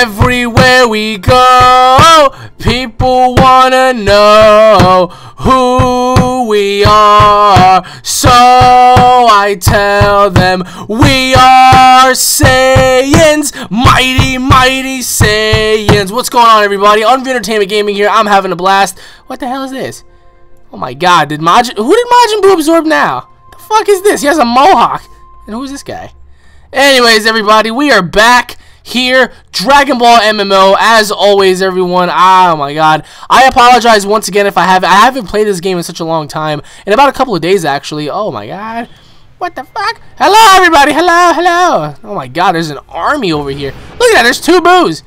Everywhere we go, people wanna know who we are. So I tell them we are Saiyans, mighty, mighty Saiyans. What's going on, everybody? Unreal Entertainment Gaming here. I'm having a blast. What the hell is this? Oh my god, did Majin... Who did Majin Buu absorb now? The fuck is this? He has a mohawk. And who's this guy? Anyways, everybody, we are back here. Dragon Ball MMO, as always, everyone. Oh my god. I apologize once again if I have I haven't played this game in such a long time. In about a couple of days, actually. Oh my god. What the fuck? Hello, everybody. Hello, hello. Oh my god, there's an army over here. Look at that. There's two Buus.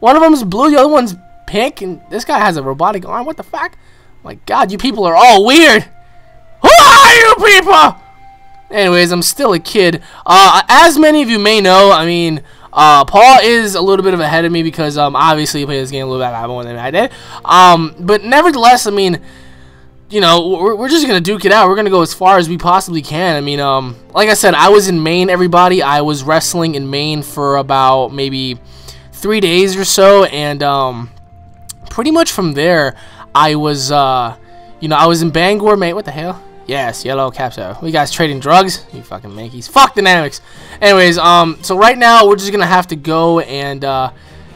One of them's blue, the other one's pink, and this guy has a robotic arm. What the fuck? Oh my god, you people are all weird. Who are you people? Anyways, I'm still a kid. Uh, as many of you may know, I mean, uh, Paul is a little bit of ahead of me because um, obviously he played this game a little bit more than I did. Um, but nevertheless, I mean, you know, we're, we're just gonna duke it out. We're gonna go as far as we possibly can. I mean, um, like I said, I was in Maine. Everybody, I was wrestling in Maine for about maybe three days or so, and um, pretty much from there, I was, uh, you know, I was in Bangor, Maine. What the hell? Yes, yellow capsule. We guys trading drugs? You fucking mankeys. Fuck dynamics. Anyways, um, so right now we're just gonna have to go and uh,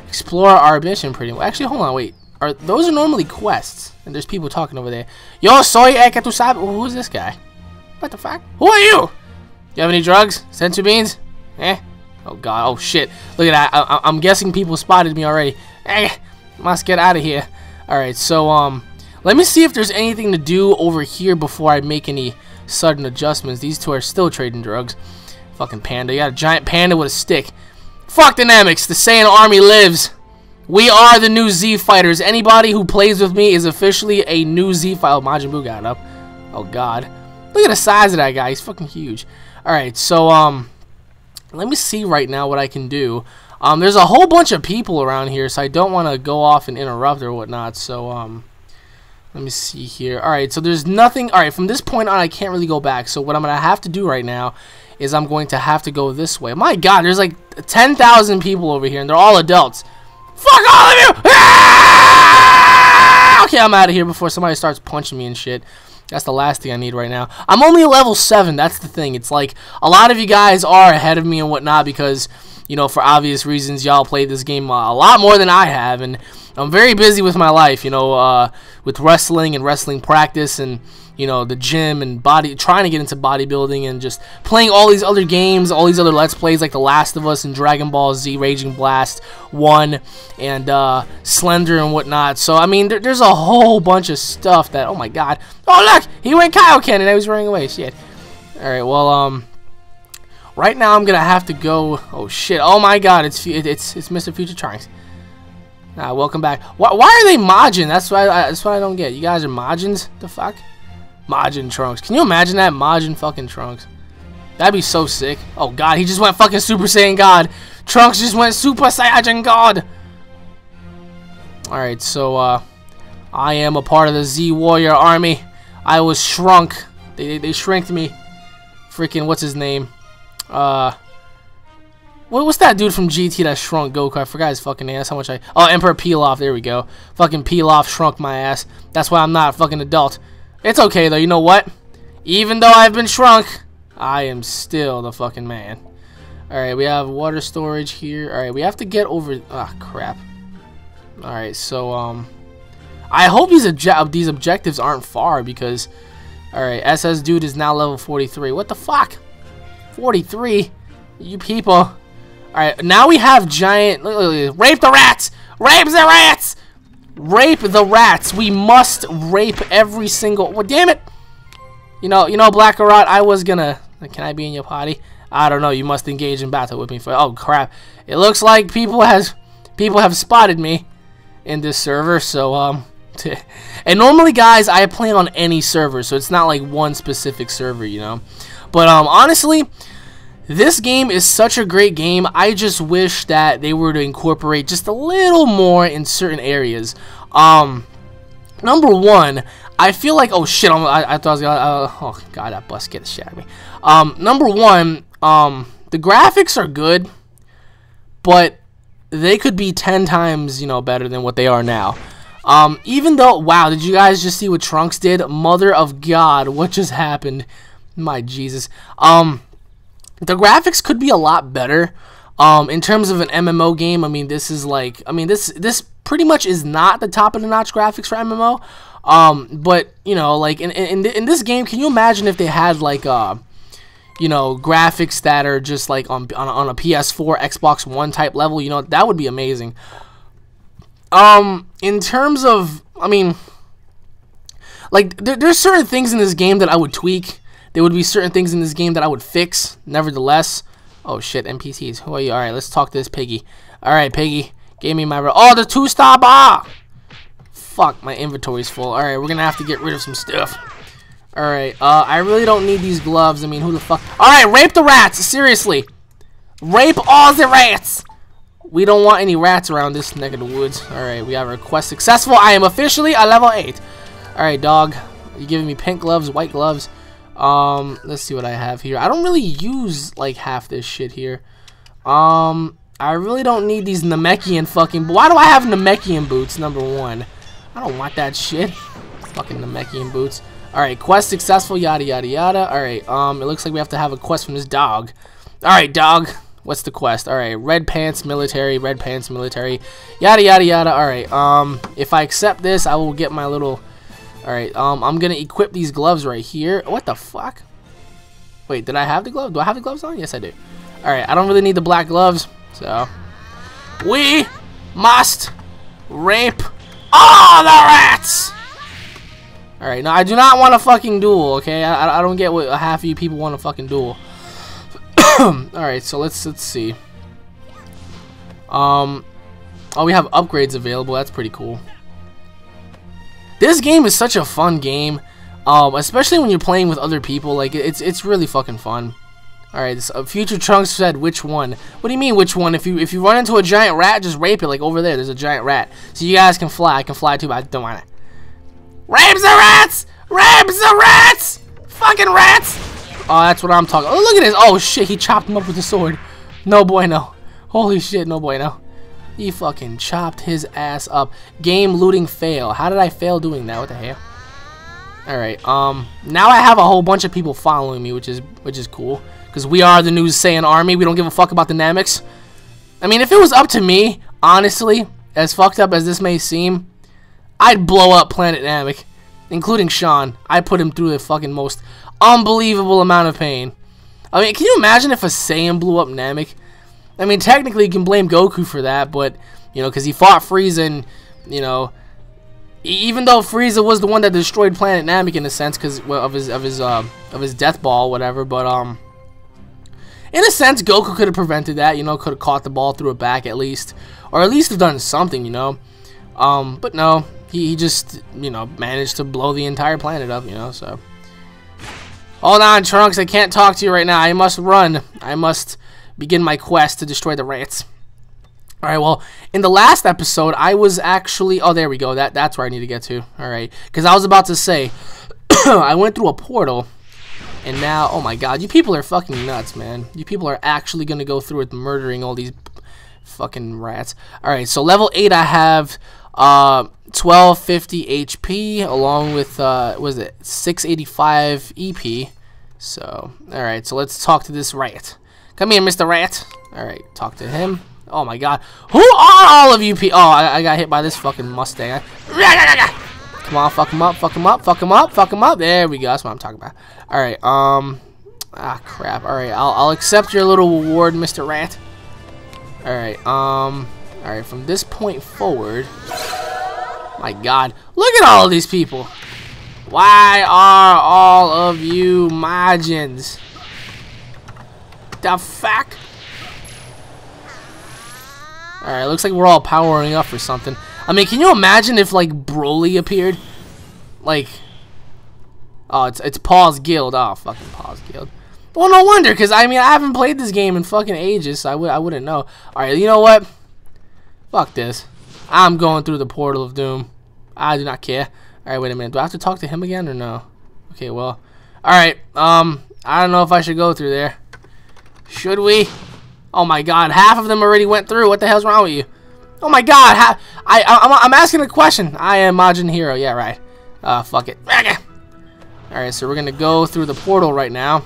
explore our mission pretty much. Actually, hold on, wait. Are those are normally quests? And there's people talking over there. Yo soy el que. Who's this guy? What the fuck? Who are you? You have any drugs? Senzu beans? Eh? Oh god. Oh shit. Look at that. I I'm guessing people spotted me already. Eh. Must get out of here. All right. So um. Let me see if there's anything to do over here before I make any sudden adjustments. These two are still trading drugs. Fucking panda. You got a giant panda with a stick. Fuck dynamics. The Saiyan army lives. We are the new Z fighters. Anybody who plays with me is officially a new Z fighter. Oh, Majin Buu got up. Oh god. Look at the size of that guy. He's fucking huge. Alright, so um let me see right now what I can do. Um there's a whole bunch of people around here, so I don't want to go off and interrupt or whatnot. So um let me see here. Alright, so there's nothing. Alright, from this point on, I can't really go back. So what I'm going to have to do right now is I'm going to have to go this way. My god, there's like 10,000 people over here, and they're all adults. Fuck all of you! Ah! Okay, I'm out of here before somebody starts punching me and shit. That's the last thing I need right now. I'm only level 7. That's the thing. It's like a lot of you guys are ahead of me and whatnot because, you know, for obvious reasons, y'all played this game a lot more than I have. And I'm very busy with my life, you know, uh, with wrestling and wrestling practice and, you know, the gym and body, trying to get into bodybuilding and just playing all these other games, all these other Let's Plays like The Last of Us and Dragon Ball Z Raging Blast 1 and uh, Slender and whatnot. So, I mean, there, there's a whole bunch of stuff that, oh my god. Oh, look! He went Kaioken and I was running away. Shit. Alright, well, um, right now I'm to have to go, oh shit, oh my god, it's, it's, it's Mr. Future Trunks. Ah, welcome back. Why, why are they Majin? That's why that's what I don't get. You guys are Majins? The fuck? Majin Trunks. Can you imagine that? Majin fucking Trunks. That'd be so sick. Oh god, he just went fucking Super Saiyan God. Trunks just went Super Saiyan God. Alright, so uh I am a part of the Z Warrior army. I was shrunk. They they, they shrinked me. Freaking what's his name? Uh what, what's that dude from GT that shrunk Goku? I forgot his fucking name. That's how much I... Oh, Emperor Pilaf. There we go. Fucking Pilaf shrunk my ass. That's why I'm not a fucking adult. It's okay, though. You know what? Even though I've been shrunk, I am still the fucking man. Alright, we have water storage here. Alright, we have to get over... Ah, crap. Alright, so, um... I hope these, obje these objectives aren't far, because... Alright, SS Dude is now level 43. What the fuck? 43? You people... Alright, now we have giant... Rape the rats! Rape the rats! Rape the rats. We must rape every single... Well, damn it! You know, you know, Blackarot, I was gonna... Can I be in your party? I don't know. You must engage in battle with me for... Oh, crap. It looks like people has people have spotted me in this server, so, um... and normally, guys, I play on any server, so it's not like one specific server, you know? But, um, honestly... This game is such a great game. I just wish that they were to incorporate just a little more in certain areas. Um, number one, I feel like oh shit, I'm, I, I thought I was gonna. Uh, oh god, that bus get the shit out of me. Um, number one, um, the graphics are good, but they could be 10 times, you know, better than what they are now. Um, even though, wow, did you guys just see what Trunks did? Mother of God, what just happened? My Jesus. Um, the graphics could be a lot better. Um, in terms of an MMO game, I mean, this is like, I mean, this this pretty much is not the top of the notch graphics for MMO. Um, but you know, like in in in this game, can you imagine if they had like uh, you know, graphics that are just like on on, on a PS4, Xbox One type level? You know, that would be amazing. Um, in terms of, I mean, like there, there's certain things in this game that I would tweak. There would be certain things in this game that I would fix. Nevertheless, oh shit, NPCs. Who are you? All right, let's talk to this piggy. All right, piggy, give me my. Oh, the two star bar. Fuck, my inventory's full. All right, we're gonna have to get rid of some stuff. All right, uh, I really don't need these gloves. I mean, who the fuck? All right, rape the rats. Seriously, rape all the rats. We don't want any rats around this neck of the woods. Alright, we have our quest successful. I am officially a level 8. Alright, dog. You giving me pink gloves, white gloves. Um, let's see what I have here. I don't really use, like, half this shit here. Um, I really don't need these Namekian fucking... Why do I have Namekian boots, number one? I don't want that shit. Fucking Namekian boots. Alright, quest successful, yada, yada, yada. Alright, um, it looks like we have to have a quest from this dog. Alright, dog. What's the quest? Alright, red pants military, red pants military, yada yada yada. Alright, um, if I accept this, I will get my little... Alright, um, I'm gonna equip these gloves right here. What the fuck? Wait, did I have the glove? Do I have the gloves on? Yes, I do. Alright, I don't really need the black gloves, so... We must rape all the rats! Alright, now I do not want a fucking duel, okay? I, I don't get what half of you people want a fucking duel. Alright, so let's let's see. Um Oh, we have upgrades available. That's pretty cool. This game is such a fun game. Um, especially when you're playing with other people. Like it's it's really fucking fun. Alright, this uh, future Trunks said which one? What do you mean which one? If you if you run into a giant rat, just rape it like over there. There's a giant rat. So you guys can fly. I can fly too, but I don't want it. Rape the rats! Rape the rats! Fucking rats! Oh, that's what I'm talking. Oh, look at this. Oh, shit. He chopped him up with a sword. No boy, no. Holy shit. No bueno. He fucking chopped his ass up. Game looting fail. How did I fail doing that? What the hell? Alright, um, now I have a whole bunch of people following me, which is which is cool. Because we are the new Saiyan army. We don't give a fuck about the. I mean, if it was up to me, honestly, as fucked up as this may seem, I'd blow up Planet Namek. Including Sean. I put him through the fucking most unbelievable amount of pain. I mean, can you imagine if a Saiyan blew up Namek? I mean, technically you can blame Goku for that, but, you know, because he fought Frieza and, you know, even though Frieza was the one that destroyed Planet Namek in a sense because of his of his uh, of his death ball, whatever. But um, in a sense, Goku could have prevented that. You know, could have caught the ball, threw it back at least, or at least have done something. You know, um, but no, he, he just you know managed to blow the entire planet up. You know, so Hold on, Trunks. I can't talk to you right now. I must run. I must begin my quest to destroy the rats. Alright, well, in the last episode, I was actually... Oh, there we go. That That's where I need to get to. Alright. Because I was about to say, I went through a portal, and now... Oh, my God. You people are fucking nuts, man. You people are actually going to go through with murdering all these fucking rats. Alright, so level 8, I have... Uh, 1250 HP along with uh was it 685 EP. So, all right, so let's talk to this rat. Come here, Mr. Rat. All right, talk to him. Oh my God, who are all of you people? Oh, I, I, got hit by this fucking Mustang. Come on, fuck him up, fuck him up, fuck him up, fuck him up. There we go. That's what I'm talking about. All right, um, ah crap. All right, I'll I'll accept your little reward, Mr. Rat. All right, um, all right. From this point forward. My god. Look at all of these people. Why are all of you Majins? The fuck? Alright, looks like we're all powering up or something. I mean, can you imagine if, like, Broly appeared? Like... Oh, it's, it's Paul's Guild. Oh, fucking Paul's Guild. Well, no wonder, because, I mean, I haven't played this game in fucking ages, so I, would, I wouldn't know. Alright, you know what? Fuck this. I'm going through the portal of doom. I do not care. Alright, wait a minute. Do I have to talk to him again or no? Okay, well. Alright, um, I don't know if I should go through there. Should we? Oh my god, half of them already went through. What the hell's wrong with you? Oh my god, I, I, I'm, asking a question. I am Majin Hero. Yeah, right. Uh, fuck it. Alright, so we're gonna go through the portal right now.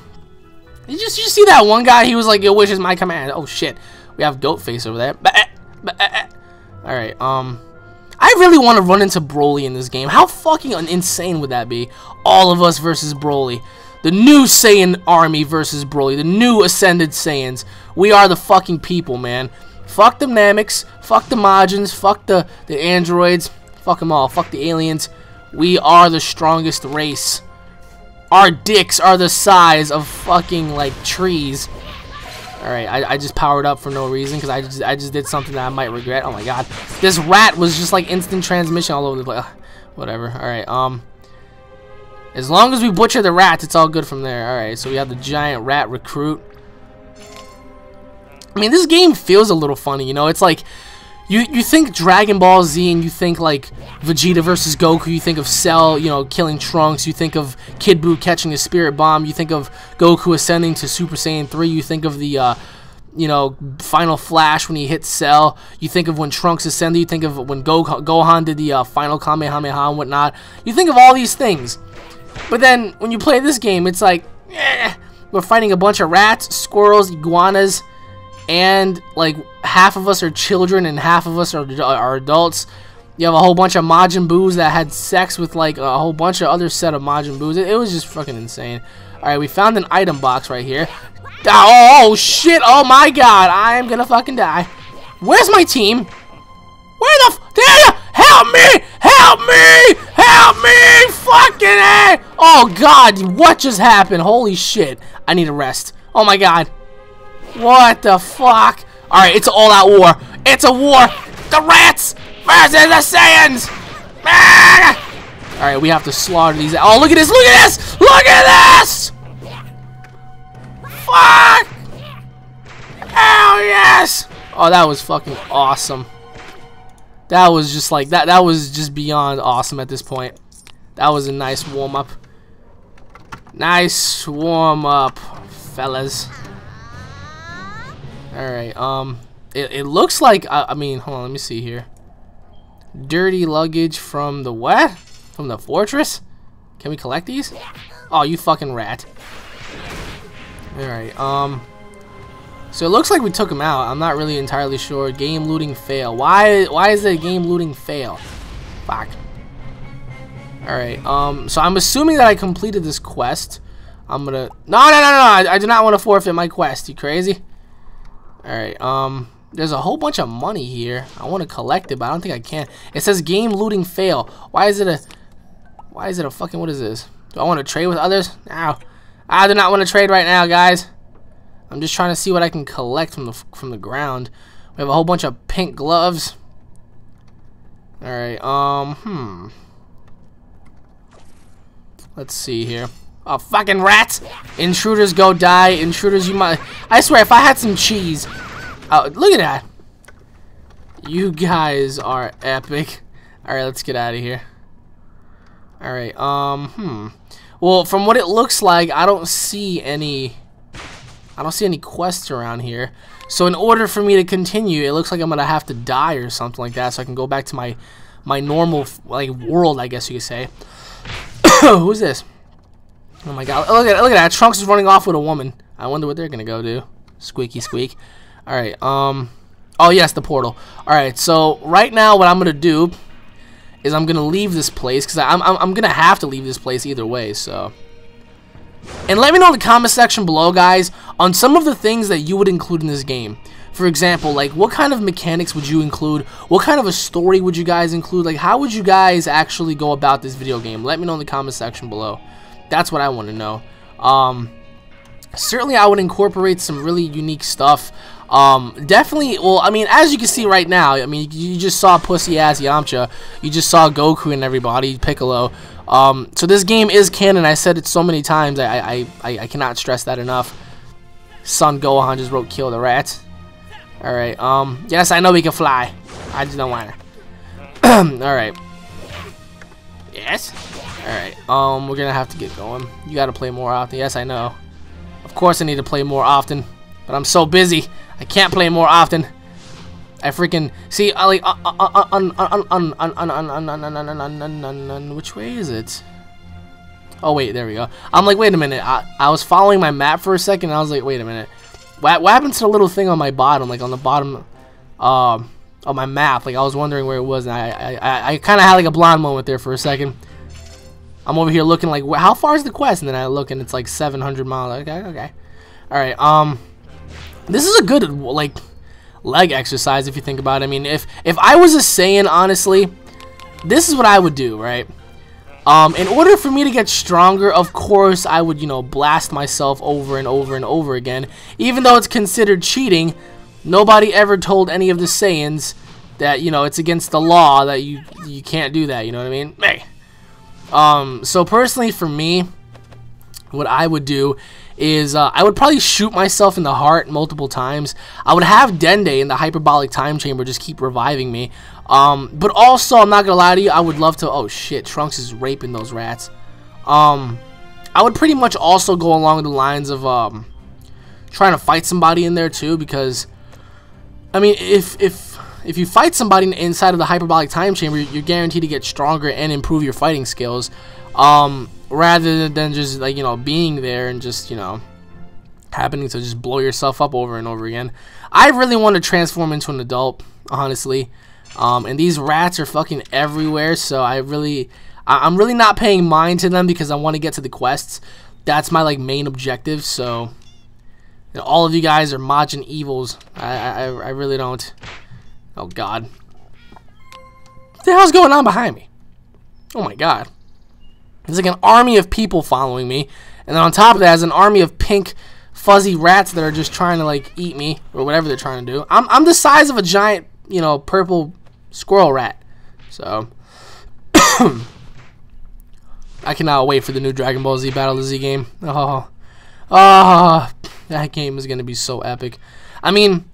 Did you, just, you see that one guy? He was like, your wish is my command. Oh shit. We have goat face over there. Alright, um... I really want to run into Broly in this game. How fucking insane would that be? All of us versus Broly. The new Saiyan army versus Broly. The new Ascended Saiyans. We are the fucking people, man. Fuck the Namex. Fuck the Majins. Fuck the, the androids. Fuck them all. Fuck the aliens. We are the strongest race. Our dicks are the size of fucking, like, trees. Alright, I, I just powered up for no reason because I just, I just did something that I might regret. Oh my god. This rat was just like instant transmission all over the place. Whatever. Alright, um... As long as we butcher the rats, it's all good from there. Alright, so we have the giant rat recruit. I mean, this game feels a little funny, you know? It's like you you think Dragon Ball Z and you think like Vegeta versus Goku, you think of Cell, you know, killing Trunks, you think of Kid Buu catching a spirit bomb, you think of Goku ascending to Super Saiyan 3, you think of the uh, you know, Final Flash when he hits Cell. You think of when Trunks ascended. You think of when Go Gohan did the uh, final Kamehameha and whatnot. You think of all these things. But then when you play this game, it's like, eh, we're fighting a bunch of rats, squirrels, iguanas, and like half of us are children and half of us are, are adults. You have a whole bunch of Majin Buus that had sex with like a whole bunch of other set of Majin Buus. It, it was just fucking insane. Alright, we found an item box right here. Oh, oh, shit, oh my god, I am gonna fucking die. Where's my team? Where the f- there Help me! Help me! Help me! Fucking A! Oh god, what just happened? Holy shit. I need a rest. Oh my god. What the fuck? Alright, it's all out war. It's a war. The rats versus the Saiyans. Ah! Alright, we have to slaughter these. Oh, look at this. Look at this. Look at this. Fuck. Hell yes. Oh, that was fucking awesome. That was just like, that, that was just beyond awesome at this point. That was a nice warm-up. Nice warm-up, fellas. Alright, um, it, it looks like, I, I mean, hold on, let me see here. Dirty luggage from the what? From the fortress? Can we collect these? Oh, you fucking rat. Alright, um, so it looks like we took him out. I'm not really entirely sure. Game looting fail. Why, why is the game looting fail? Fuck. Alright, um, so I'm assuming that I completed this quest. I'm gonna... No, no, no, no, I, I do not want to forfeit my quest. You crazy? Alright, um, there's a whole bunch of money here. I want to collect it, but I don't think I can. It says game looting fail. Why is it a, why is it a fucking, what is this? Do I want to trade with others? No. I do not want to trade right now, guys. I'm just trying to see what I can collect from the, from the ground. We have a whole bunch of pink gloves. Alright, um, hmm. Let's see here. Oh, fucking rats! Intruders go die. Intruders, you might... I swear, if I had some cheese... Oh, look at that. You guys are epic. Alright, let's get out of here. Alright, um, hmm. Well, from what it looks like, I don't see any... I don't see any quests around here. So in order for me to continue, it looks like I'm going to have to die or something like that so I can go back to my my normal like world, I guess you could say. Who's this? Oh my god, look at look at that. Trunks is running off with a woman. I wonder what they're gonna go do. Squeaky squeak. Alright, um Oh yes, the portal. Alright, so right now what I'm gonna do is I'm gonna leave this place because I'm, I'm I'm gonna have to leave this place either way, so and let me know in the comment section below, guys, on some of the things that you would include in this game. For example, like, what kind of mechanics would you include? What kind of a story would you guys include? Like, how would you guys actually go about this video game? Let me know in the comment section below. That's what I want to know. Um, certainly, I would incorporate some really unique stuff. Um, definitely, well, I mean, as you can see right now, I mean, you just saw pussy-ass Yamcha. You just saw Goku and everybody, Piccolo. Um, so this game is canon. I said it so many times. I, I, I, cannot stress that enough. Son Gohan just wrote kill the rats. Alright, um, yes, I know we can fly. I just don't want to. Alright. Yes? Alright, um, we're gonna have to get going. You gotta play more often. Yes, I know. Of course I need to play more often. But I'm so busy. I can't play more often. I freaking see. I like on on on on on on on which way is it? Oh wait, there we go. I'm like, wait a minute. I I was following my map for a second. I was like, wait a minute. What what happened to the little thing on my bottom? Like on the bottom, um, of my map. Like I was wondering where it was, and I I I, I kind of had like a blind moment there for a second. I'm over here looking like, how far is the quest? And then I look and it's like 700 miles. Okay, okay. All right. Um, this is a good like leg exercise if you think about it. I mean, if if I was a Saiyan, honestly, this is what I would do, right? Um, in order for me to get stronger, of course, I would, you know, blast myself over and over and over again. Even though it's considered cheating, nobody ever told any of the Saiyans that, you know, it's against the law that you you can't do that, you know what I mean? Hey. Um, so personally for me, what I would do is uh, I would probably shoot myself in the heart multiple times. I would have Dende in the hyperbolic time chamber just keep reviving me. Um, but also, I'm not gonna lie to you, I would love to. Oh shit, Trunks is raping those rats. Um, I would pretty much also go along the lines of um, trying to fight somebody in there too, because I mean, if if if you fight somebody inside of the hyperbolic time chamber, you're guaranteed to get stronger and improve your fighting skills. Um, rather than just like you know being there and just you know happening to just blow yourself up over and over again. I really want to transform into an adult, honestly. Um, and these rats are fucking everywhere, so I really, I am really not paying mind to them because I want to get to the quests. That's my like main objective. So, you know, all of you guys are Majin evils. I, I, I really don't. Oh God, what the hell's going on behind me? Oh my God. There's like an army of people following me. And then on top of that, is an army of pink fuzzy rats that are just trying to like eat me or whatever they're trying to do. I'm, I'm the size of a giant, you know, purple squirrel rat. So I cannot wait for the new Dragon Ball Z Battle of Z game. Oh, oh, that game is gonna be so epic. I mean,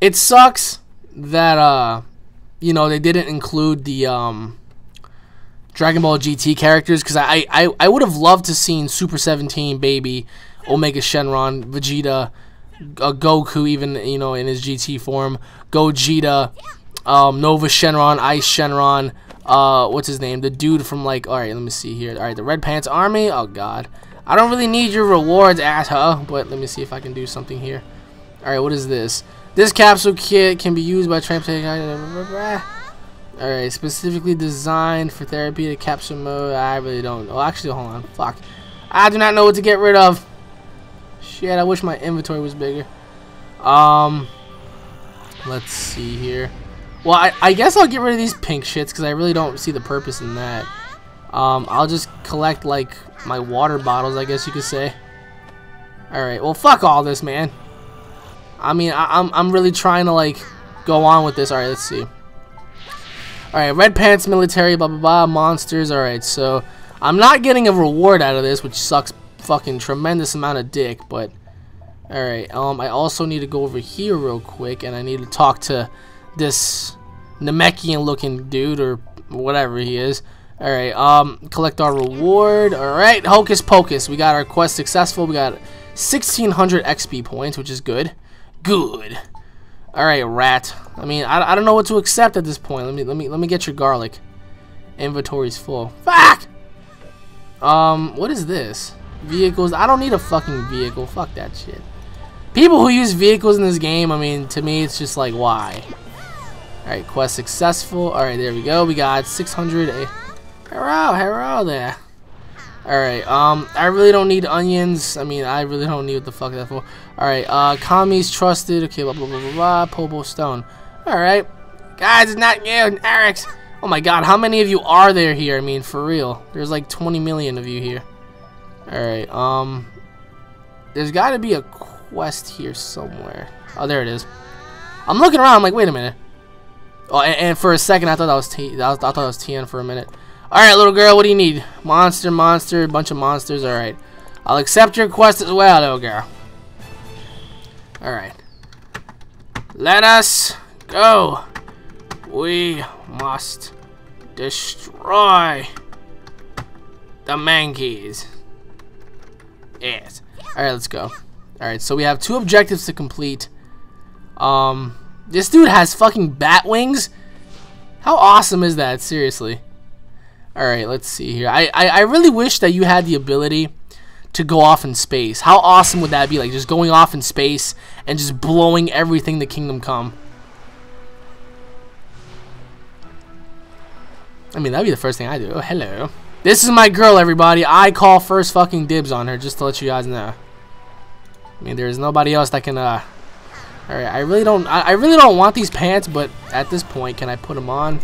it sucks that uh, you know, they didn't include the um Dragon Ball GT characters because I, I, I would have loved to seen Super 17 Baby, Omega Shenron, Vegeta, uh, Goku even you know in his GT form, Gogeta, um, Nova Shenron, Ice Shenron, uh, what's his name? The dude from like all right, let me see here. All right, the Red Pants Army. Oh God, I don't really need your rewards, asshole. But let me see if I can do something here. All right, what is this? This capsule kit can be used by transporting. Alright, specifically designed for therapeutic capture mode. I really don't know. Actually, hold on. Fuck. I do not know what to get rid of. Shit, I wish my inventory was bigger. Um, let's see here. Well, I, I guess I'll get rid of these pink shits because I really don't see the purpose in that. Um, I'll just collect, like, my water bottles, I guess you could say. Alright, well, fuck all this, man. I mean, I, I'm, I'm really trying to, like, go on with this. Alright, let's see. Alright, red pants, military, blah, blah, blah, monsters. Alright, so I'm not getting a reward out of this, which sucks fucking tremendous amount of dick, but... Alright, um, I also need to go over here real quick, and I need to talk to this Namekian-looking dude, or whatever he is. Alright, um, collect our reward. Alright, Hocus Pocus. We got our quest successful. We got 1,600 XP points, which is good. Good. Alright, rat. I mean, I, I don't know what to accept at this point. Let me let me let me get your garlic. Inventory's full. Fuck! Um, what is this? Vehicles. I don't need a fucking vehicle. Fuck that shit. People who use vehicles in this game, I mean, to me, it's just like, why? Alright, quest successful. Alright, there we go. We got 600. Hello, hello there. Alright, um, I really don't need onions. I mean, I really don't need what the fuck that for. Alright, uh, Kami's trusted. Okay, blah, blah, blah, blah, blah. Popo Stone. Alright. Guys, it's not you, Eric's. Oh my god, how many of you are there here? I mean, for real. There's like 20 million of you here. Alright, um, there's got to be a quest here somewhere. Oh, there it is. I'm looking around, I'm like, wait a minute. Oh, and, and for a second, I thought that was T. I, was, I thought that was TN for a minute. Alright, little girl, what do you need? Monster, monster, bunch of monsters. Alright. I'll accept your quest as well, little girl. Alright. Let us go. We must destroy the Mankeys. Yes. Alright, let's go. Alright, so we have two objectives to complete. Um, this dude has fucking bat wings. How awesome is that? Seriously. Alright, let's see here. I, I, I really wish that you had the ability to go off in space. How awesome would that be? Like, just going off in space and just blowing everything the Kingdom Come. I mean, that'd be the first thing I do. Oh, hello. This is my girl, everybody. I call first fucking dibs on her, just to let you guys know. I mean, there's nobody else that can, uh... Alright, I really don't... I, I really don't want these pants, but at this point, can I put them on?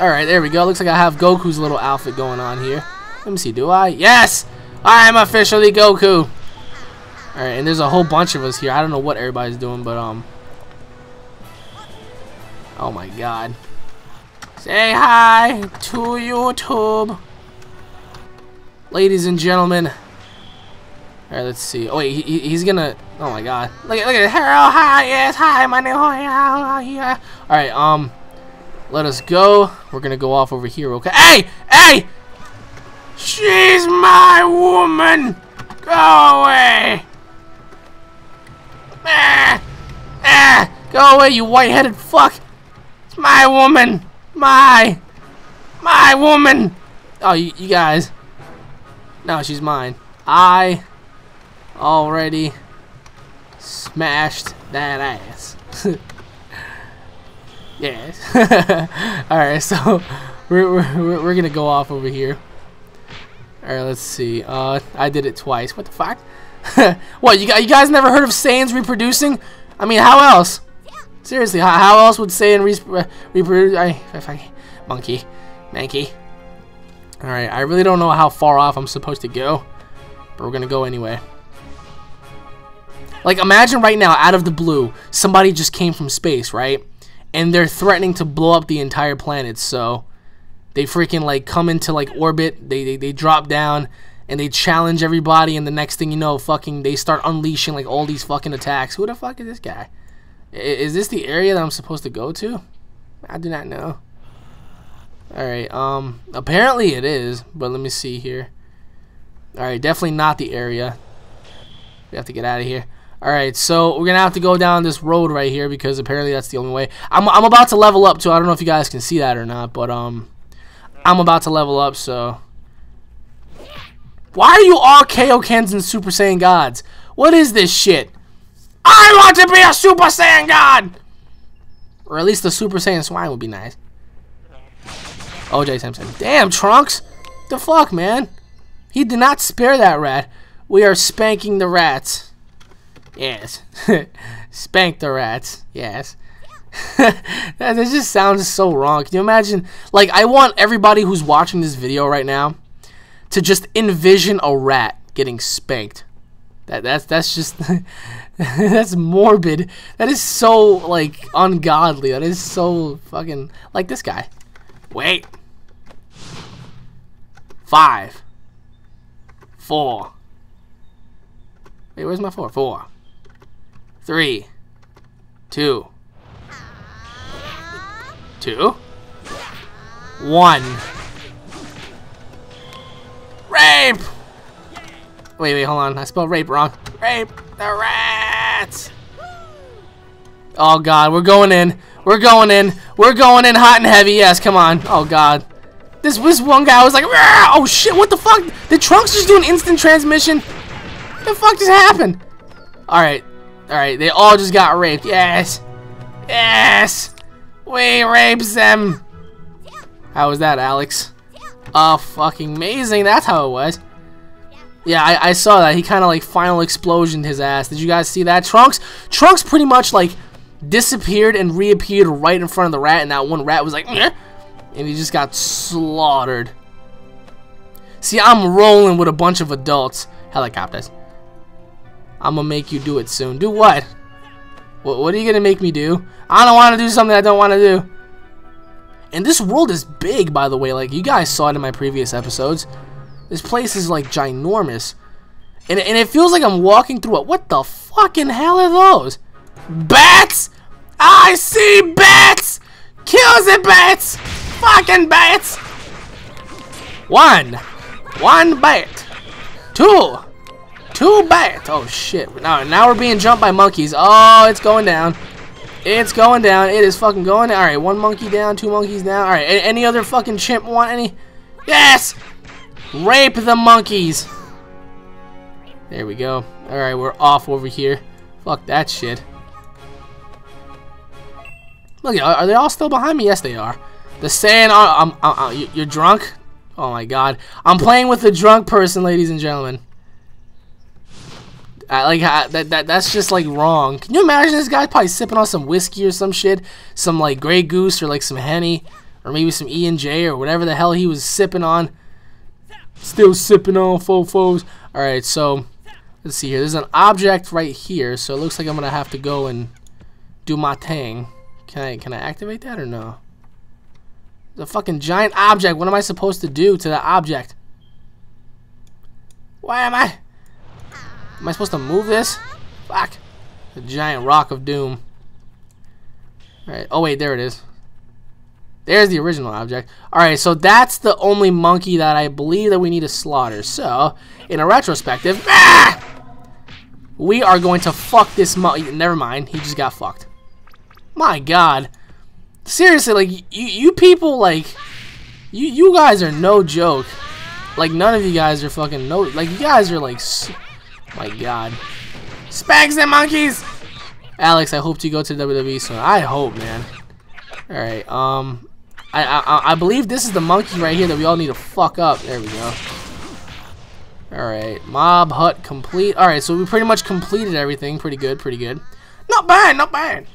Alright, there we go. Looks like I have Goku's little outfit going on here. Let me see, do I? Yes! I'm officially Goku! Alright, and there's a whole bunch of us here. I don't know what everybody's doing, but, um... Oh my god. Say hi to YouTube. Ladies and gentlemen. Alright, let's see. Oh, wait, he, he's gonna... Oh, my God. Look at, look at it. Hello, hi, yes, hi, my name is... Alright, um... Let us go. We're gonna go off over here, okay? Hey! Hey! She's my woman! Go away! Ah! Ah! Go away, you white-headed fuck! It's my woman! My! My woman! Oh, you, you guys. No, she's mine. I already smashed that ass. yes. Alright, so we're, we're, we're gonna go off over here. Alright, let's see. Uh, I did it twice. What the fuck? what, you, you guys never heard of Saiyans reproducing? I mean, how else? Seriously, how, how else would Saiyan re reproduce? I, I, monkey, monkey. Alright, I really don't know how far off I'm supposed to go, but we're gonna go anyway. Like, imagine right now, out of the blue, somebody just came from space, right? And they're threatening to blow up the entire planet, so they freaking, like, come into, like, orbit, they, they, they drop down, and they challenge everybody, and the next thing you know, fucking, they start unleashing, like, all these fucking attacks. Who the fuck is this guy? Is this the area that I'm supposed to go to? I do not know. Alright, um, apparently it is, but let me see here. Alright, definitely not the area. We have to get out of here. Alright, so we're going to have to go down this road right here because apparently that's the only way. I'm, I'm about to level up too. I don't know if you guys can see that or not, but um, I'm about to level up, so... Why are you all Kaioken's and Super Saiyan Gods? What is this shit? I want to be a Super Saiyan God! Or at least the Super Saiyan Swine would be nice. OJ Simpson. Damn, Trunks! The fuck, man? He did not spare that rat. We are spanking the rats. Yes. Spank the rats. Yes. that, just sounds so wrong. Can you imagine? Like, I want everybody who's watching this video right now to just envision a rat getting spanked. That that's that's just that's morbid. That is so like ungodly. That is so fucking like this guy. Wait five, four. Wait, where's my four? Four, three, two, two, one. Rape! Wait, wait, hold on. I spelled rape wrong. Rape the rats! Oh god, we're going in. We're going in. We're going in hot and heavy. Yes, come on. Oh god. This was one guy was like, oh shit, what the fuck? The Trunks just doing instant transmission? What the fuck just happened? Alright, alright, they all just got raped. Yes. Yes. We raped them. How was that, Alex? Oh, fucking amazing. That's how it was. Yeah, I, I saw that. He kind of like final explosioned his ass. Did you guys see that? Trunks, Trunks pretty much like disappeared and reappeared right in front of the rat, and that one rat was like, and he just got slaughtered. See, I'm rolling with a bunch of adults. Helicopters. I'm gonna make you do it soon. Do what? What, what are you gonna make me do? I don't want to do something I don't want to do. And this world is big, by the way. Like, you guys saw it in my previous episodes. This place is, like, ginormous. And, and it feels like I'm walking through it. What the fucking hell are those? Bats! I see bats! Kill the bats! fucking bats! One. One bat. Two. Too bad. Oh, shit. Now, now we're being jumped by monkeys. Oh, it's going down. It's going down. It is fucking going down. Alright, one monkey down, two monkeys down. Alright, any other fucking chimp want any? Yes! Rape the monkeys. There we go. Alright, we're off over here. Fuck that shit. Look, are they all still behind me? Yes, they are. The saying, uh, I'm, uh, uh, you're drunk? Oh my god. I'm playing with a drunk person, ladies and gentlemen. I, like that, that that's just like wrong. Can you imagine this guy probably sipping on some whiskey or some shit, some like Grey Goose or like some Henny, or maybe some E and J or whatever the hell he was sipping on. Still sipping on fofos. All right, so let's see here. There's an object right here, so it looks like I'm gonna have to go and do my thing. Can I can I activate that or no? The fucking giant object. What am I supposed to do to the object? Why am I? Am I supposed to move this? Fuck. The giant rock of doom. Alright. Oh, wait. There it is. There's the original object. Alright, so that's the only monkey that I believe that we need to slaughter. So, in a retrospective, ah, we are going to fuck this monkey. Never mind. He just got fucked. My god. Seriously, like, you, you people, like, you, you guys are no joke. Like, none of you guys are fucking no, like, you guys are, like, my god. Spags and monkeys! Alex, I hope you go to the WWE soon. I hope, man. Alright, um... I, I, I believe this is the monkey right here that we all need to fuck up. There we go. Alright, mob hut complete. Alright, so we pretty much completed everything. Pretty good, pretty good. Not bad, not bad.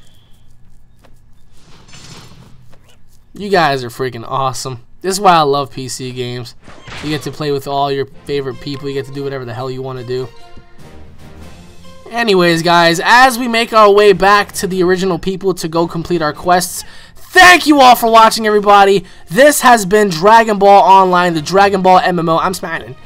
You guys are freaking awesome. This is why I love PC games. You get to play with all your favorite people. You get to do whatever the hell you want to do. Anyways, guys, as we make our way back to the original people to go complete our quests, thank you all for watching, everybody. This has been Dragon Ball Online, the Dragon Ball MMO. I'm smiling.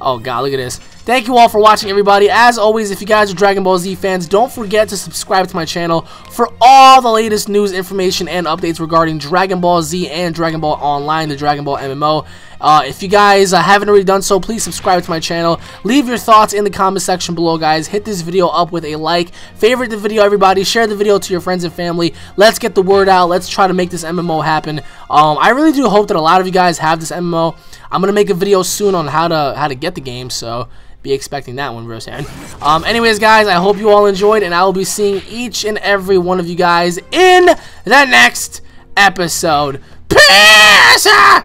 Oh, God, look at this. Thank you all for watching, everybody. As always, if you guys are Dragon Ball Z fans, don't forget to subscribe to my channel for all the latest news, information, and updates regarding Dragon Ball Z and Dragon Ball Online, the Dragon Ball MMO. Uh, if you guys uh, haven't already done so, please subscribe to my channel. Leave your thoughts in the comment section below, guys. Hit this video up with a like. Favorite the video, everybody. Share the video to your friends and family. Let's get the word out. Let's try to make this MMO happen. Um, I really do hope that a lot of you guys have this MMO. I'm gonna make a video soon on how to how to get the game, so be expecting that one soon. Um, anyways, guys, I hope you all enjoyed, and I will be seeing each and every one of you guys in the next episode. Peace!